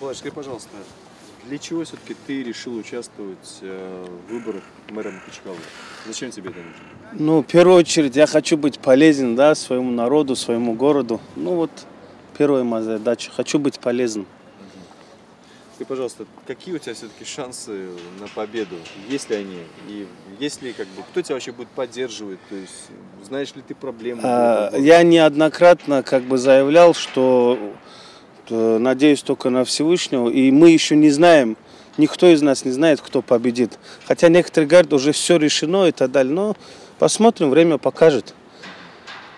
Влад, скажи, пожалуйста, для чего все-таки ты решил участвовать э, в выборах мэра Махачкалы? Зачем тебе это нужно? Ну, в первую очередь, я хочу быть полезен, да, своему народу, своему городу. Ну, вот, первая моя задача. Хочу быть полезным. Скажи, пожалуйста, какие у тебя все-таки шансы на победу? Есть ли они? И есть ли, как бы, кто тебя вообще будет поддерживать? То есть, знаешь ли ты проблемы? А, я неоднократно как бы заявлял, что надеюсь только на Всевышнего, и мы еще не знаем, никто из нас не знает, кто победит. Хотя некоторые говорят, уже все решено и так далее, но посмотрим, время покажет.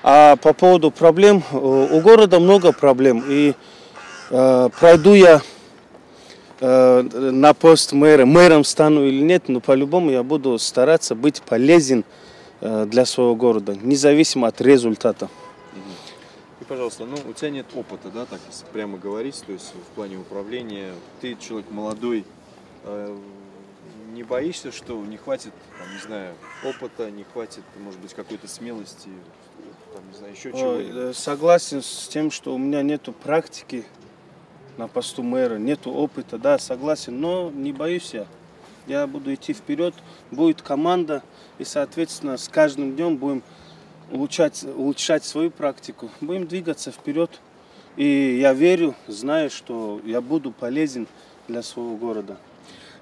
А по поводу проблем, э, у города много проблем, и э, пройду я э, на пост мэра, мэром стану или нет, но по-любому я буду стараться быть полезен э, для своего города, независимо от результата. И, пожалуйста, ну, у тебя нет опыта, да, так прямо говорить, то есть в плане управления. Ты человек молодой, э, не боишься, что не хватит, там, не знаю, опыта, не хватит, может быть, какой-то смелости, там, не знаю, еще чего-нибудь? э, Согласен с тем, что у меня нету практики на посту мэра, нету опыта, да, согласен, но не боюсь я. Я буду идти вперед, будет команда, и, соответственно, с каждым днем будем улучшать, улучшать свою практику, будем двигаться вперед. И я верю, знаю, что я буду полезен для своего города.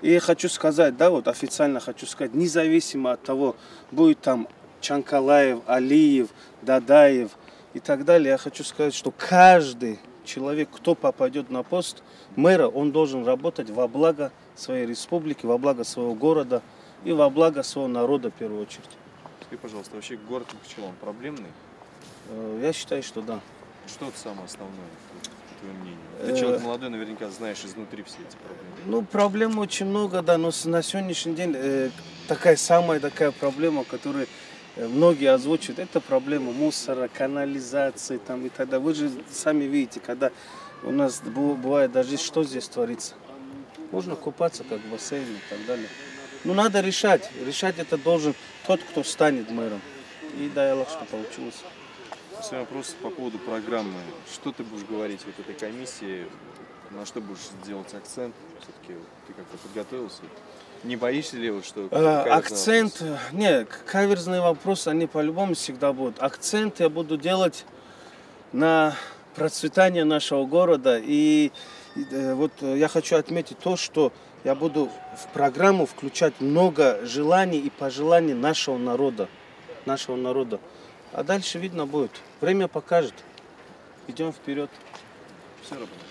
И хочу сказать, да, вот официально хочу сказать, независимо от того, будет там Чанкалаев, Алиев, Дадаев и так далее, я хочу сказать, что каждый человек, кто попадет на пост мэра, он должен работать во благо своей республики, во благо своего города и во благо своего народа в первую очередь. Скажи, пожалуйста, вообще город Махачкала, он проблемный? Э, Я считаю, что да. Что это самое основное, по твоему мнению? Ты Э, человек молодой, наверняка знаешь изнутри все эти проблемы. Ну, проблем очень много, да, но на сегодняшний день э, такая самая такая проблема, которую э, многие озвучивают, это проблема мусора, канализации там и так далее. Вы же сами видите, когда у нас бывает даже что здесь творится. Можно купаться как в бассейне и так далее. Ну, надо решать. Решать это должен тот, кто станет мэром. И дай Аллах, что получилось. Свой вопрос по поводу программы. Что ты будешь говорить вот этой комиссии? На что будешь делать акцент? Все-таки ты как-то подготовился? Не боишься ли, вот, что... Каверзный Акцент, вопрос? не, каверзные вопросы, они по-любому всегда будут. Акцент я буду делать на процветание нашего города. И э, вот э, я хочу отметить то, что я буду в программу включать много желаний и пожеланий нашего народа. Нашего народа. А дальше видно будет. Время покажет. Идем вперед. Все, Робин.